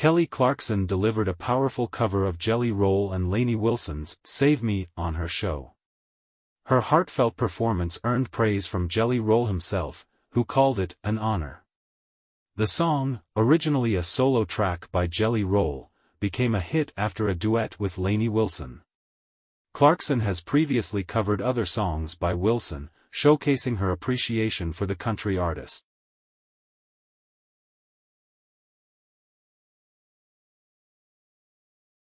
Kelly Clarkson delivered a powerful cover of Jelly Roll and Lainey Wilson's Save Me on her show. Her heartfelt performance earned praise from Jelly Roll himself, who called it an honor. The song, originally a solo track by Jelly Roll, became a hit after a duet with Lainey Wilson. Clarkson has previously covered other songs by Wilson, showcasing her appreciation for the country artist.